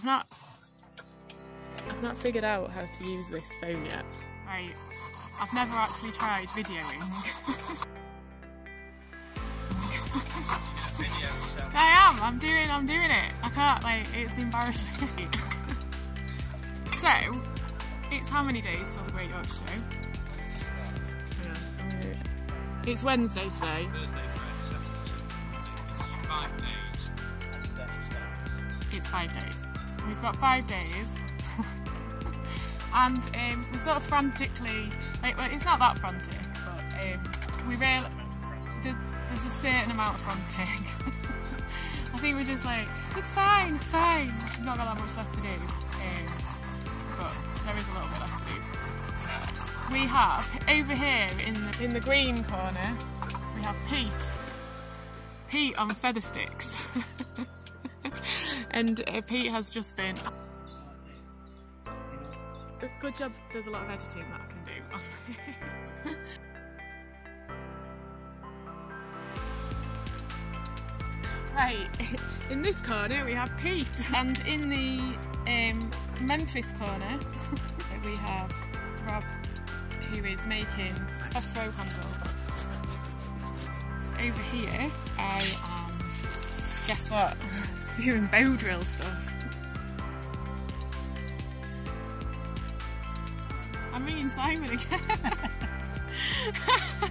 I've not I've not figured out how to use this phone yet. Right, I've never actually tried videoing. I am, I'm doing I'm doing it. I can't like it's embarrassing. so it's how many days till the Great Yorkshire Show? It's Wednesday today. It's five days. We've got five days. and um, we're sort of frantically, like, well, it's not that frantic, but um, we real there's, there's a certain amount of frantic. I think we're just like, it's fine, it's fine. We've not got that much left to do, um, but there is a little bit left to do. We have over here in the in the green corner, we have Pete. Pete on feather sticks. and uh, Pete has just been. Good job. There's a lot of editing that I can do right, in this corner we have Pete, and in the um, Memphis corner we have Rob, who is making a throw handle. Over here, I am. Guess what? doing bow drill stuff. I'm Simon again.